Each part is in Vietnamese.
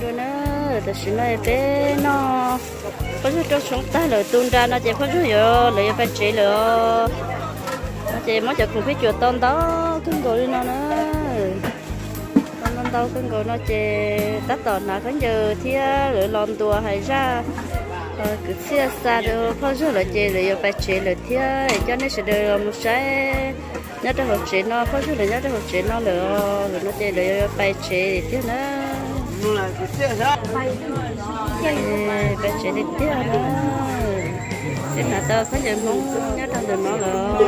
đôi nó từ xin nó bé nó. Có chút cho chúng ta là tuôn ra, nó chỉ có chút giờ lấy phải chế là nó chỉ mới chợ cùng phía chùa tôn đó cưng gọi nó nó tôn tôn đâu cưng gọi nó chỉ tắt tỏ nó có giờ thì rồi lòn tua hay ra. Ờ, cứ xia xa được có chút là chế lấy phải chế là thì cho nên sẽ được một cái nhớ cho học chế nó có chút là nhớ cho học chế nó nữa rồi nó chế để phải chế thì nó bé trẻ đi tiếp nữa thế là tôi có nhận món nhớ trong đường nó là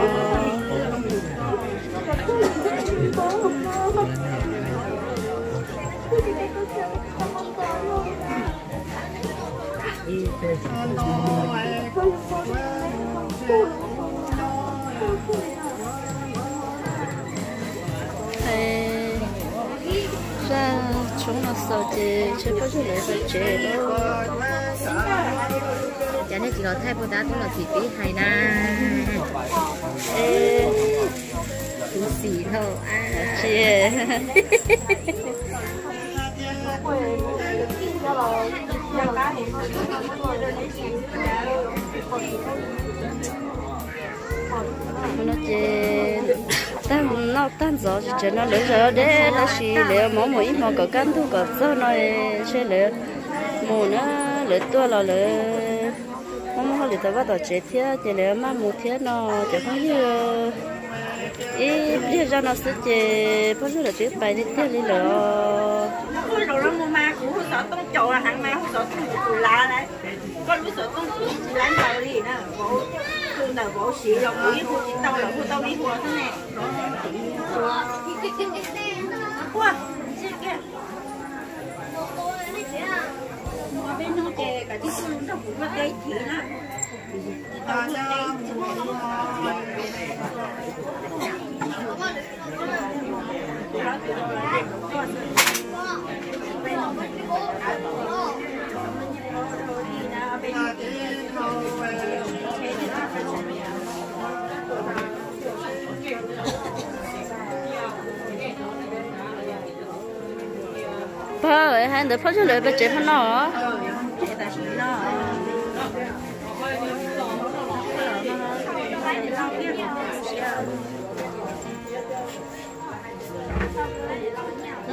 hay chúng nó sợ chị chứ có chút lấy phải chế đâu cho nên chỉ có thay bộ đá cũng là chỉ tí hay na ê cũng xì thôi à chị nó chị tan nó tan gió, chỉ chờ nó lấy rồi để nó xì lấy mỏ mũi mỏ có cắn thu có gió nó sẽ lấy mù nó lấy tua là lấy mỏ mỏ lấy tao bắt đầu chết thiết chỉ lấy mà mù thiết nó chỉ không như ý biết ra nó sẽ chế bao nhiêu là tuyết bài đi thiết đi rồi Ôi rồi nó mua ma cũng sợ tông trộn là hàng ma không sợ tông cù lá đấy con mới sợ tông cù lá đầu đi thương đầu bộ xị rồi mũi của chị tao là của tao đi của thế này. Ủa, chị kia Ở bên nó chè cả cái thương nó cũng có cây thị đó Tao ba ơi hai đứa phát cho lấy bài chế phân nó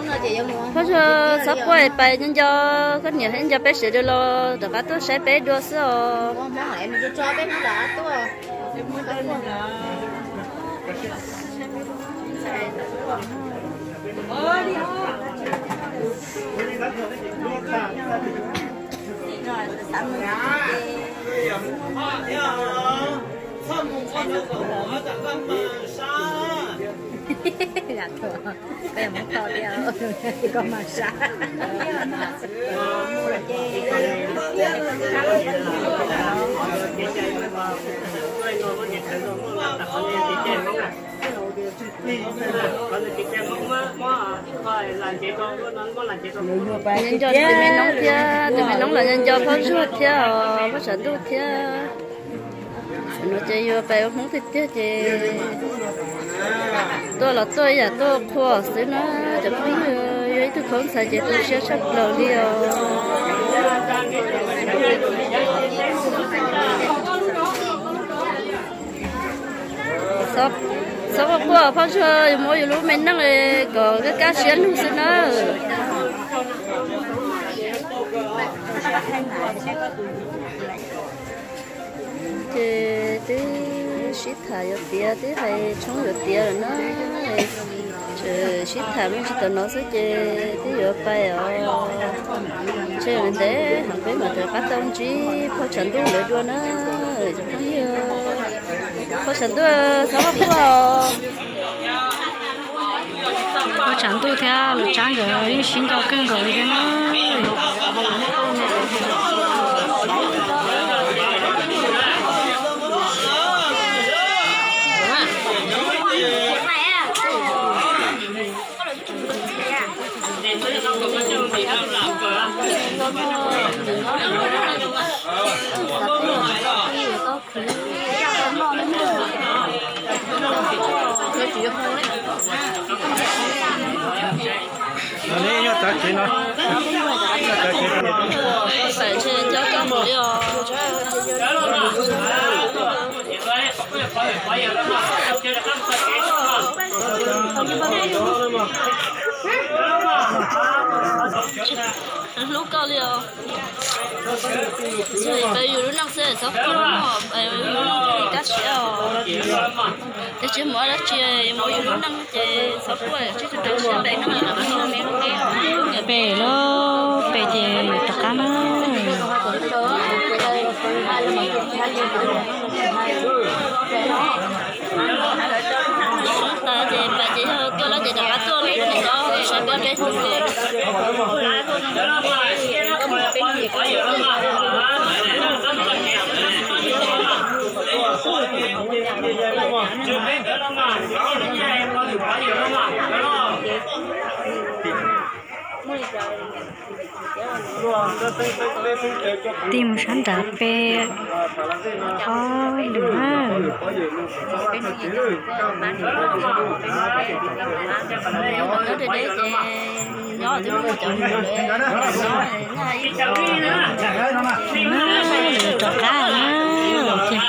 không phát cho sắp quay bài nhân cho có nhiều nhân cho bé sửa được lo được cả tôi sẽ bé đua sữa không cho bé nó đã tôi là thừa bây giờ muốn thò theo con mà xa nhân cho tụi mình nóng thia tụi mình nóng là nhân cho phát xuất thia phát sản đu thia nó chơi vô bài không thích thia chị tôi là tôi là tôi khô xí nó chụp có dưới tôi không xài chị tôi sẽ sắp đầu đi sắp sắp qua phát xuất mỗi lúc mình năng có cái cá xuyên luôn xí nó chị tí shit thả yo tia tí hay chúng yo tia rồi nó chị shit thả mình chỉ cần nó sẽ chị tí yo bay ở chơi mình thế hàng cái mà tôi phát tâm chỉ phô trần tu lửa đua nó rồi chỉ có như phô trần tu sáu bắp cua phô trần tu theo lửa trắng rồi xin cho cưng rồi cái nó 那们来了我了 lúc cao liều rồi bây giờ lúc năng sẽ sắp kia mà bây giờ lúc năng thì cắt xéo để chỉ mỗi là chỉ mỗi lúc năng chỉ sắp qua chỉ chúng ta sẽ bé nó là bao nhiêu mấy lúc kia bé lo bé thì tất cả nó ได้ทุนเลยร้านทุนก็เป็นเหตุผลจุดเด่นก็ต้องมาแล้วก็ใหญ่พอถึงไปอยู่แล้วมาแล้ว đấy thì nhỏ thì nó chọn để nó nó lửa trọ nó nó kìa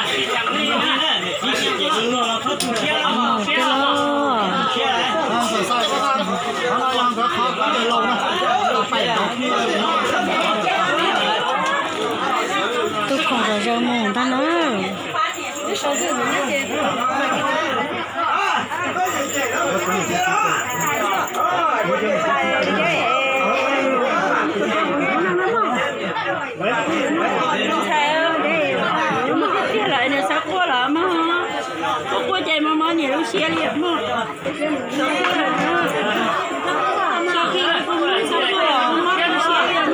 Ồ, cái lo tôi còn rồi rau mùng ta nữa cái lại này sao qua là mà có qua chạy mà mà nhiều xe liệt mà sau khi con mới sao qua là mà nhiều xe liệt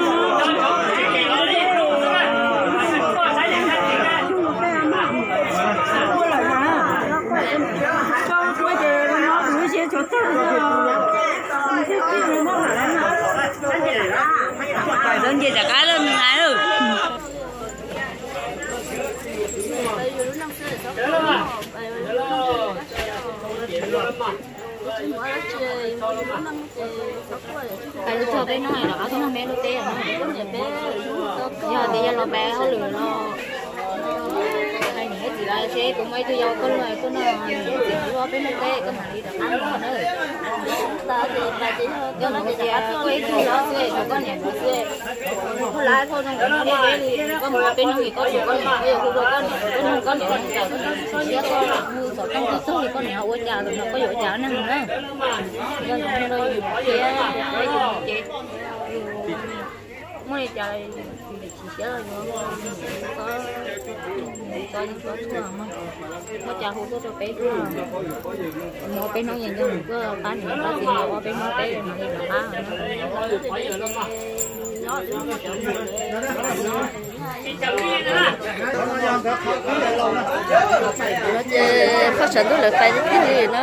cho qua chạy mà nó nhiều xe chỗ tốt đơn gì cả lên này rồi phải cho bé nói là có nó bé nó té giờ thì giờ nó bé nó lừa nó hay là chế cũng mấy tôi con người con nào nó bé nó té cái mà đi được ăn nó nữa cho nó chỉ quay thì nó sẽ cho con này nó sẽ không lái thôi nó cũng đi đi con một bên nó thì có chủ con này bây giờ con con con con này con này chỉ con mua sổ trong cái số thì con này họ uống rồi nó có uống trà năng nữa nên nó đâu chị chị mua trà chỉ sẽ là có có những có thua mà mua trà hút cho bé thua mua bé nó nhìn cho một cái bán thì bán tiền mua bé nó bé mà đi làm ăn nó chỉ phát triển được phải cái gì nó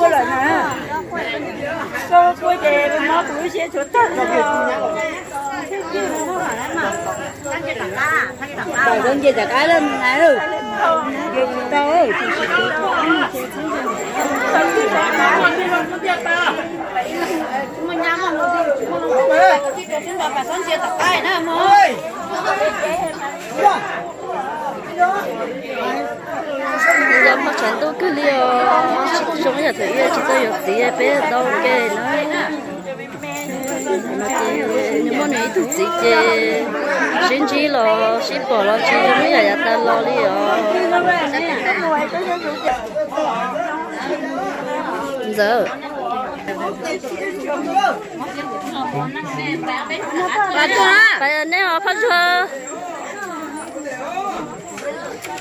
cái lại này sao qua là mà có qua chạy mà mà nhiều xe liệt mà sao qua là sau khi con mới sao qua là mà mà xe liệt mà qua là nè sau qua chạy mà mà tuổi xe chỗ đi phải đơn gì cả lên này rồi đâu bây giờ mà chẳng tôi cứ liều chúng nhà thấy chỉ tôi được gì bé đâu cái nó nó chỉ nhưng mà này tụt gì chứ xin chỉ lo xin bỏ lo chỉ mới giờ ta lo liều giờ bây giờ nếu họ phát cho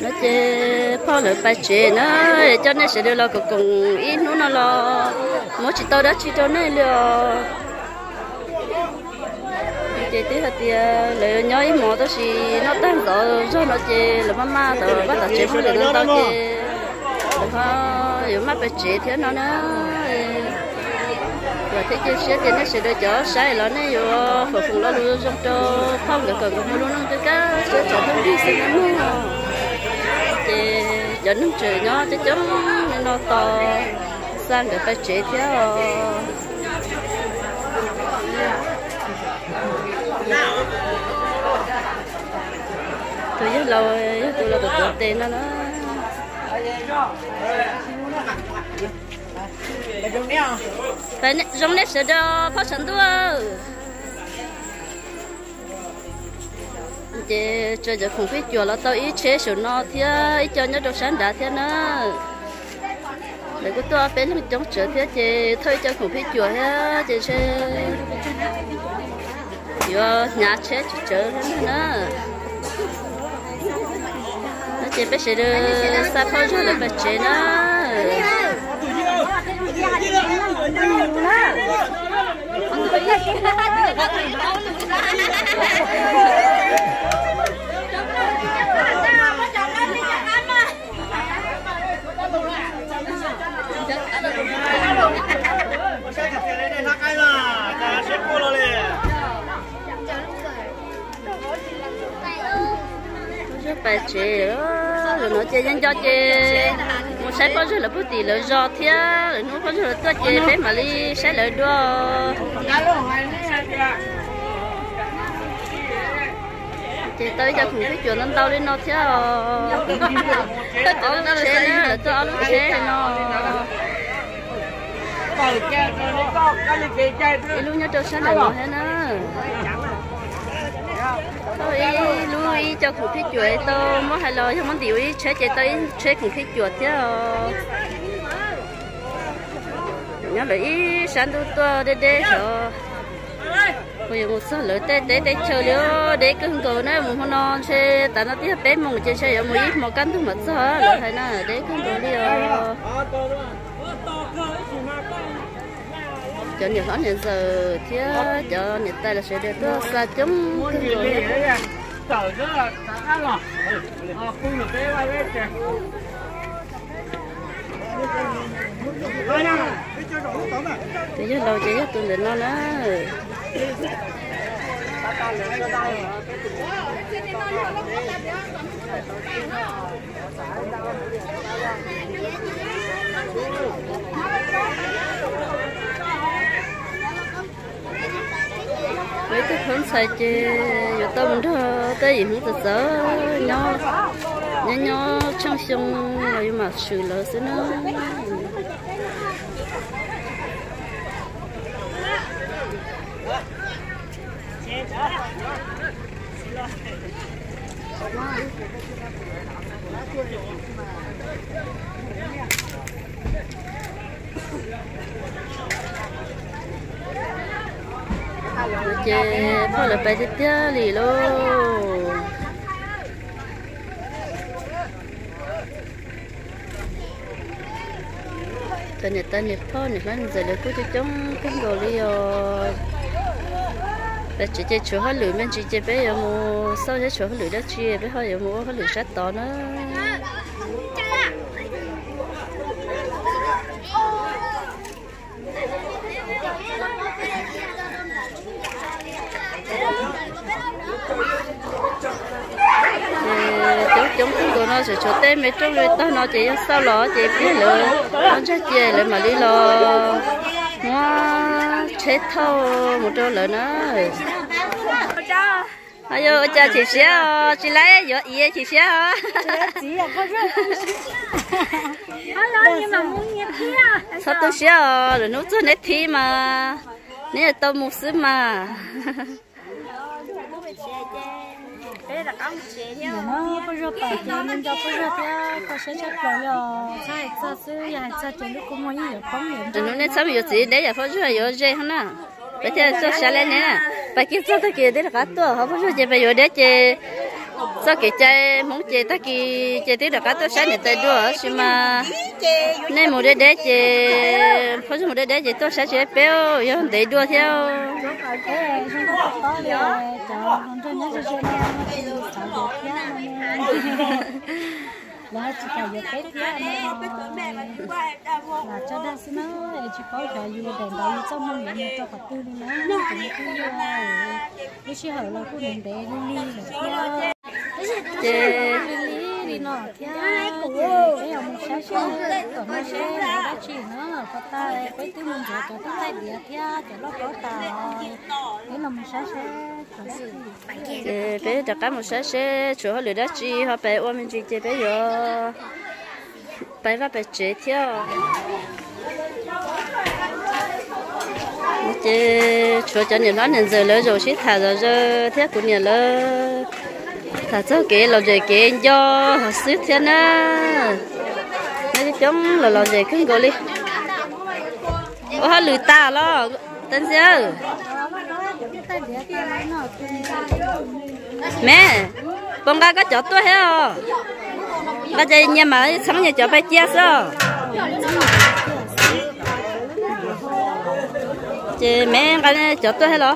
nó chế phao lửa bài chế nó cho nên sẽ đưa lo cực cùng ít nữa nó lo. Mỗi chỉ tao đã chỉ cho nên lo chị tí hạt tia lấy nhớ ít mỏ đó thì nó tăng rồi cho nó chị là mama rồi bắt đầu chị phụ được tao chị ha yếu mắt bị chị thế nó nó và thế chứ sẽ thì nó sẽ được cho sai là nó yếu phục vụ nó luôn trong cho không được cần không luôn nó cái sẽ chọn không đi xin nó dẫn nó chơi nó chứ chấm nó to sang được phải chị theo tôi rất lâu tôi là được tiền đó nó giống nét sẽ cho phát sinh tôi chị cho giờ không biết chùa là tôi ý chế sửa nó thì ý cho nhớ đồ sáng đã thế nữa để có tôi bên mình chống trở thế chị thôi cho không biết chùa hết chị sẽ giờ nhà chế chỉ thế nữa nó. Chỉ biết sẽ được sao không cho được biết chế nữa bà chị chế rồi nó chơi dân cho chế sai bao giờ là bút tỷ là do thế nó bao giờ là tôi chế bé mà đi sai lời đua chị tới giờ cũng biết chuyện lên đâu đi nó thế tôi nó chế nữa là tôi nó chế nó cái lúc nhớ cho sáng là nhiều hết nữa tôi lui cho khủng thiết chuột tôi mới hay lo không muốn điều ý chế chế tới chế khủng thiết chuột chứ nhớ là ý sáng tôi tôi để để rồi bây giờ một số lỡ tê tê tê chơi nữa để cưng cầu nó một hôm non xe tại nó tiếp bé một chơi chơi ở một ít một cân thôi mật sao lỡ hay nó để cưng cầu đi rồi cho nhiều khó nhận giờ thì cho nhiệt tay là sẽ được đó xa chống Trời rất là khá là Ờ, phun được cái vai đấy kìa. Thì giờ lâu chỉ tuần đến nó nữa với cái phấn sai chứ giờ tao muốn thơ tới gì không tự sợ, nhỏ nhỏ nhỏ, trong sông, rồi mà xử lỡ xứ nó Thank you chè phải là phải tiếp lì lô ta nhật ta nhật phô nhật lên giờ được cứ chống cũng đồ đi rồi là chỉ chơi chỗ hơi lười mình chỉ chơi bé giờ mua sau chơi chỗ hơi lười đó chia bé hơi giờ mua hơi lười sát to nó chống chống cũng đồ nó sẽ chỗ tên mấy trong người ta nó chỉ sau đó chỉ biết lỡ. Nó chắc chè lại mà đi lo. Nó chết thâu một chỗ lỡ nữa. Ayo cha chị xía chị lấy vợ ý chị chị à. Có kia sao tôi xía rồi nó cho nét thi mà. Nè tôi một xứ mà đây là con chị theo nó có rất là cho nên cho có rất là có sẽ chắc rồi rồi sai cho sư ya cho chuyện lúc cũng muốn nhiều có nhiều nó nên sao nhiều gì đấy là phải cho nhiều gì hơn à bây giờ cho xa lên nè bà kia cho tôi kia đấy là cả tuổi họ phải cho chị bây giờ đấy chị sao kì chơi muốn chơi ta kì chơi tí được cái tôi sáng nhận tới đua xí mà. Nên một đứa đứa chơi phải một đứa đứa chơi tôi sẽ chơi béo yêu để đua theo. Chỉ là chỉ phải cái là cho nó chỉ có yêu đèn trong mông cho cả tư nó chỉ tư yêu lúc chỉ hỏi là cô để đi đi là chơi đi nó theo cái ông sáng sáng còn nó sẽ đã chỉ nó có ta cái tiếng mình cho cho tay địa theo cho nó có ta cái lòng sáng sáng chơi bé đặc cái một số sẽ chủ họ lừa chi họ bé ôm mình chỉ chơi bé yo bé và bé chơi theo chơi chúa cho nhiều nó nên giờ lỡ rồi xí thả rồi giờ thế cũng nhiều lớn thả cho kế lò dày kế do họ xứ thế na nó chống là lò dày cứ gọi đi ô họ lười ta lo, tên sao mẹ con gái có chỗ tôi hết à bây giờ nhà mà sống nhà chỗ phải chia sao? Chị mẹ cái chỗ tôi hết rồi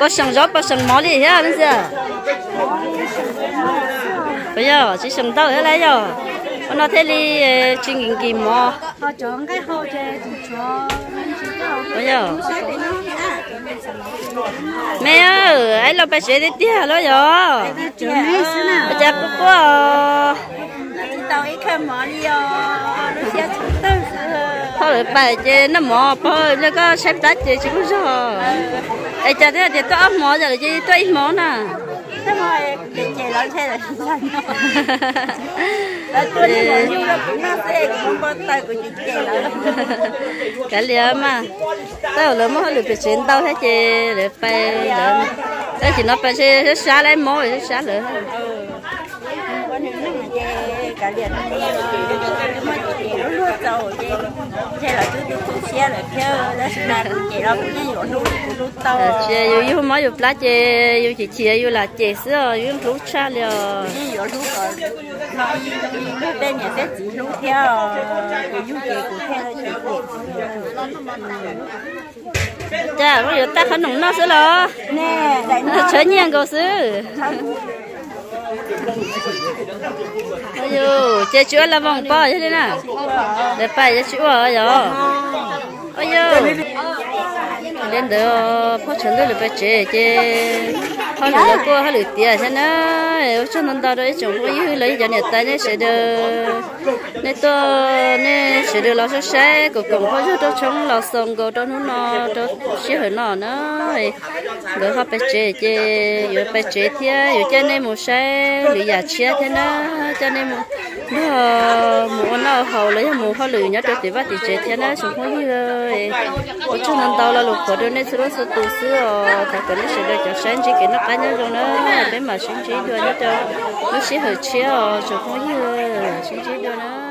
có sừng gió có sừng mỏ đi hết bây giờ bây giờ chỉ sừng tao hết lấy rồi. Nó thế đi chuyên cái hồ chè thì cho bây giờ mẹ ơi ấy là phải sẽ đi tiếp rồi rồi bây giờ có quá tao ít khăm mỏ đi yo nó sẽ chúng ta thôi bài chơi nó mỏ thôi nó có xếp tách chơi có rồi ấy cho thế thì tôi mỏ rồi chứ tôi ít mỏ nè thế mà để chạy lên xe là tôi đi bộ như là cũng xe có tay của chị chạy lại cái liều mà. Tao lớn mà được việc chuyện tao hết chứ để phải cái chỉ nó phải sẽ xả lấy mỏ rồi cái mà liền chị luôn rồi chạy là tôi tôi xe là theo đó là chạy nó cũng như cũng luôn tao chị yêu yêu mà yêu lá chị yêu chị chị yêu là chị sữa yêu lúc xa liều như vậy lúc rồi. Nó bên nhà sẽ chỉ lúc theo của du chị của theo chị của chà bây giờ ta khăn nồng nó sữa lo nè chớ nhiên cầu sữa ôi yo chị chúa là vòng bò thế nào? Để phải cho chúa rồi ôi yo lên đó phát triển được phải chế chế. Họ lừa cô họ lừa tiền thế nữa cho nên tao đấy chúng có yêu lấy cho nhà ta nhé, sẽ được nên tôi nên sẽ được lo sẽ sẽ cũng cũng có cho chống lo xong có cho nó nó cho xí hơi nó nó rồi họ phải chế chế rồi phải chế thế rồi cho nên một sẽ lừa giả chia thế nữa cho nên một nó một nó hầu lấy một họ lừa nhớ được thì vắt thì chế thế nữa chúng có yêu rồi cho nên tao là lục khỏi đâu nên sửa sửa tu sửa ta cần sẽ được cho sáng chỉ cái nó cá nhân rồi nó để mà sáng chỉ được nó cho nó sẽ hơi chia cho không như sáng chỉ được nó